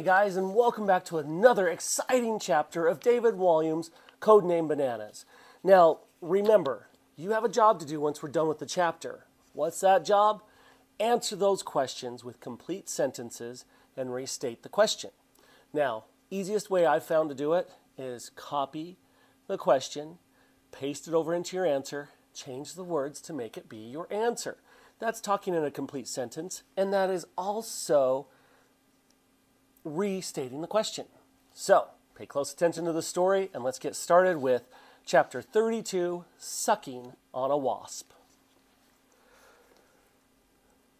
guys, and welcome back to another exciting chapter of David Walliams' Codename Bananas. Now, remember, you have a job to do once we're done with the chapter. What's that job? Answer those questions with complete sentences and restate the question. Now, easiest way I've found to do it is copy the question, paste it over into your answer, change the words to make it be your answer. That's talking in a complete sentence, and that is also restating the question. So, pay close attention to the story, and let's get started with chapter 32 Sucking on a Wasp.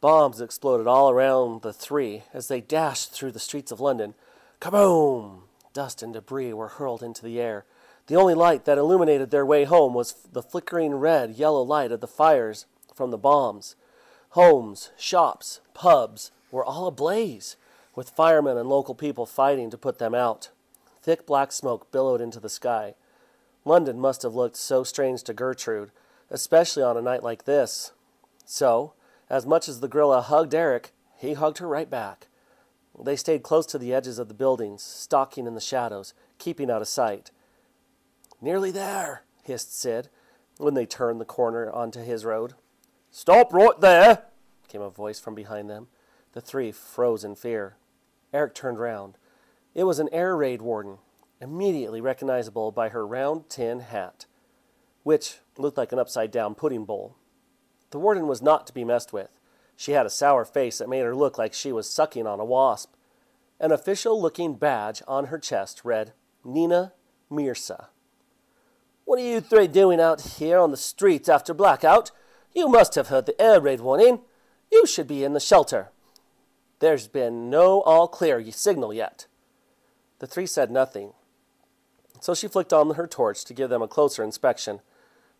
Bombs exploded all around the three as they dashed through the streets of London. Kaboom! Dust and debris were hurled into the air. The only light that illuminated their way home was the flickering red yellow light of the fires from the bombs. Homes, shops, pubs were all ablaze, with firemen and local people fighting to put them out. Thick black smoke billowed into the sky. London must have looked so strange to Gertrude, especially on a night like this. So, as much as the gorilla hugged Eric, he hugged her right back. They stayed close to the edges of the buildings, stalking in the shadows, keeping out of sight. Nearly there, hissed Sid, when they turned the corner onto his road. Stop right there, came a voice from behind them. The three froze in fear. Eric turned round. It was an air raid warden, immediately recognizable by her round tin hat, which looked like an upside down pudding bowl. The warden was not to be messed with. She had a sour face that made her look like she was sucking on a wasp. An official looking badge on her chest read Nina Mirza. What are you three doing out here on the streets after blackout? You must have heard the air raid warning. You should be in the shelter. There's been no all clear signal yet. The three said nothing. So she flicked on her torch to give them a closer inspection.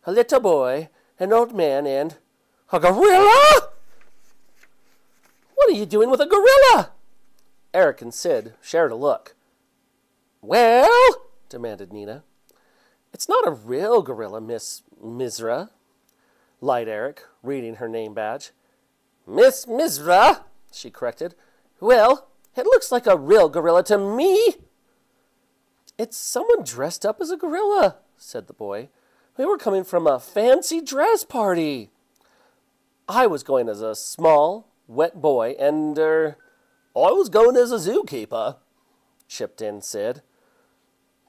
A little boy, an old man, and a gorilla? What are you doing with a gorilla? Eric and Sid shared a look. Well, demanded Nina. It's not a real gorilla, Miss Misra, lied Eric, reading her name badge. Miss Misra, she corrected. Well, it looks like a real gorilla to me. It's someone dressed up as a gorilla, said the boy. We were coming from a fancy dress party. I was going as a small, wet boy, and, er, I was going as a zookeeper, chipped in Sid.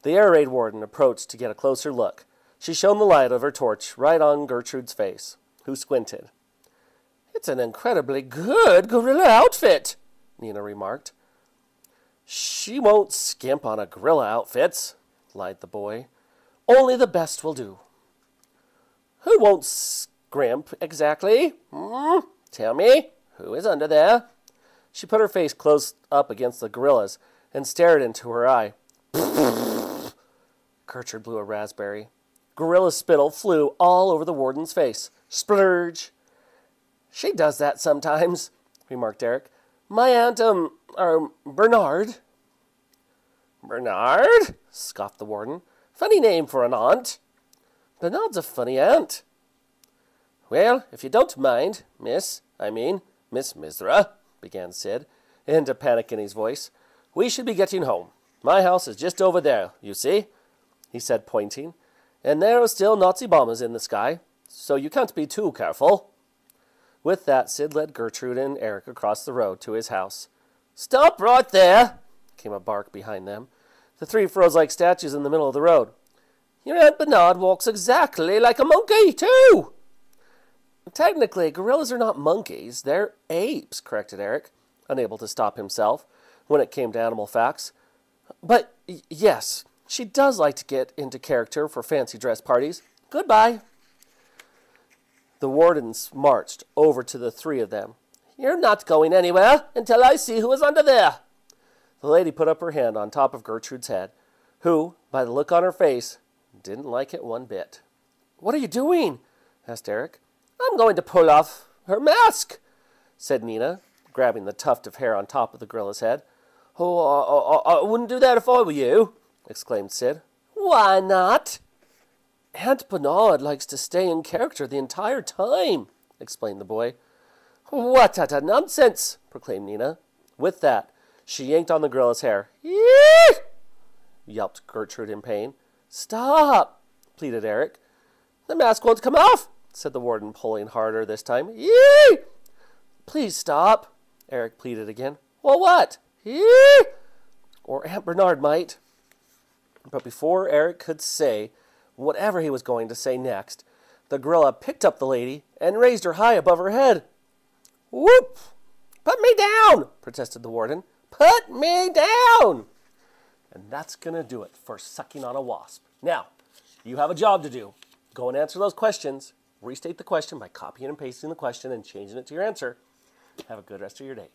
The air raid warden approached to get a closer look. She shone the light of her torch right on Gertrude's face, who squinted. It's an incredibly good gorilla outfit, Nina remarked. She won't skimp on a gorilla outfits, lied the boy. Only the best will do. Who won't scrimp exactly? Hmm? Tell me, who is under there? She put her face close up against the gorilla's and stared into her eye. Gertrude blew a raspberry. Gorilla spittle flew all over the warden's face. Splurge! She does that sometimes, remarked Eric. My aunt, um, or Bernard. Bernard? scoffed the warden. Funny name for an aunt. Bernard's a funny aunt. Well, if you don't mind, miss, I mean, Miss Mirza, began Sid, into panic in his voice, we should be getting home. My house is just over there, you see, he said, pointing, and there are still Nazi bombers in the sky, so you can't be too careful. With that, Sid led Gertrude and Eric across the road to his house. Stop right there, came a bark behind them. The three froze like statues in the middle of the road. Your Aunt Bernard walks exactly like a monkey, too. Technically, gorillas are not monkeys, they're apes, corrected Eric, unable to stop himself when it came to animal facts. But yes, she does like to get into character for fancy dress parties. Goodbye. The wardens marched over to the three of them. You're not going anywhere until I see who is under there. The lady put up her hand on top of Gertrude's head, who, by the look on her face, didn't like it one bit. What are you doing? asked Eric. I'm going to pull off her mask, said Nina, grabbing the tuft of hair on top of the gorilla's head. Oh, I, I, I wouldn't do that if I were you, exclaimed Sid. Why not? Aunt Bernard likes to stay in character the entire time, explained the boy. What utter nonsense, proclaimed Nina. With that, She yanked on the gorilla's hair. Yee! yelped Gertrude in pain. Stop, pleaded Eric. The mask won't come off, said the warden, pulling harder this time. Yee! Please stop, Eric pleaded again. Well, what? Yee! Or Aunt Bernard might. But before Eric could say whatever he was going to say next, the gorilla picked up the lady and raised her high above her head. Whoop! Put me down, protested the warden. Put me down! And that's going to do it for sucking on a wasp. Now, you have a job to do. Go and answer those questions. Restate the question by copying and pasting the question and changing it to your answer. Have a good rest of your day.